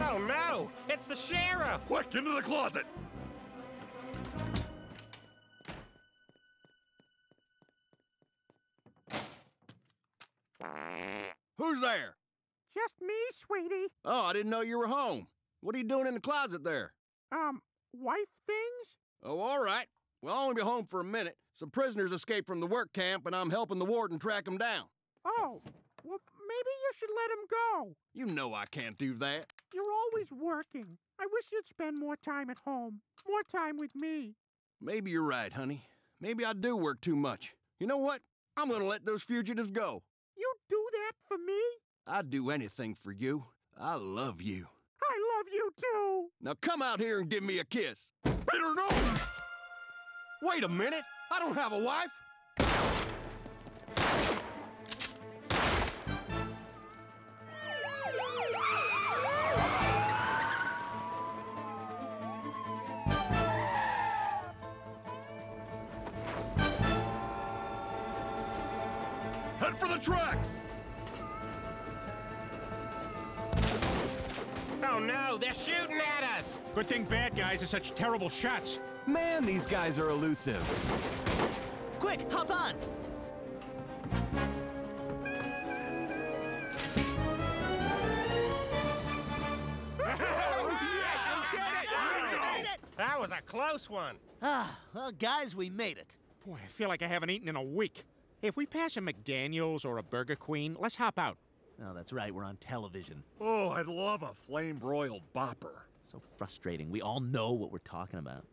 Oh no! It's the sheriff! Quick, into the closet! Who's there? Just me, sweetie. Oh, I didn't know you were home. What are you doing in the closet there? Um, wife things? Oh, all right. Well, I'll only be home for a minute. Some prisoners escaped from the work camp, and I'm helping the warden track them down. Oh, well, maybe you should let him go. You know I can't do that. You're always working. I wish you'd spend more time at home, more time with me. Maybe you're right, honey. Maybe I do work too much. You know what? I'm gonna let those fugitives go. You do that for me? I'd do anything for you. I love you. I love you too. Now come out here and give me a kiss. Peter, no! Wait a minute. I don't have a wife. Head for the tracks! Oh no, they're shooting at us! Good thing bad guys are such terrible shots. Man, these guys are elusive. Quick, hop on! That was a close one. Ah, well, guys, we made it. Boy, I feel like I haven't eaten in a week. If we pass a McDaniels or a Burger Queen, let's hop out. Oh, that's right, we're on television. Oh, I'd love a flame broiled bopper. So frustrating. We all know what we're talking about.